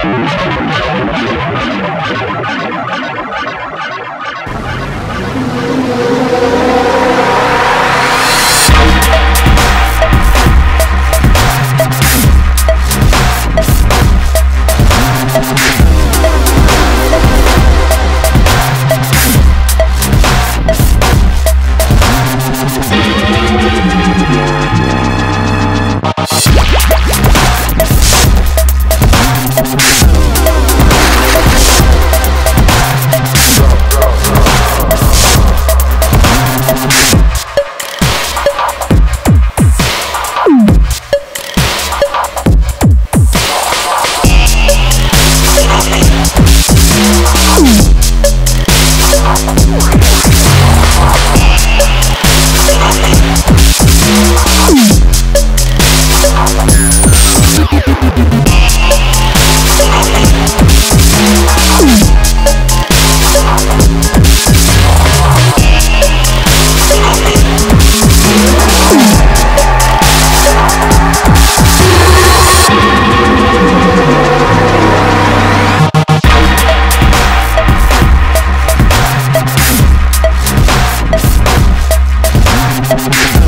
I'm sorry. Yeah.